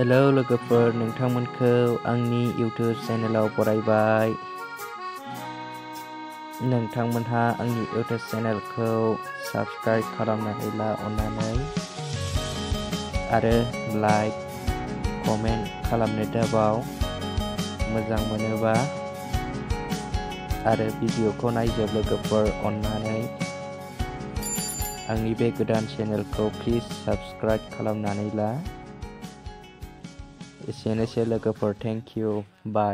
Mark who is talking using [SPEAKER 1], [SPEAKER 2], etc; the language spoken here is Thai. [SPEAKER 1] ฮัลโหลลูกเพื่อนหนึ่งท่างมันเคยอังนี้ยูทูบชาแนเราไปไว้หนึ่งท่างมันหาอังนี้ยูทูบชาแนาเขาสับสกายคารมนาเอล่าออนไลน์อะไรไลค์คอมเมนต์คารมเนต้าบาเมื่อจังมันเอว่าอะไรวิดีโอคนไหนจะลูกเพื่อนออนไลน์อันนี้เบกดันชาแนลเขาพีซสับสกายคารมนาเอล่า It's initial looking for thank you. Bye.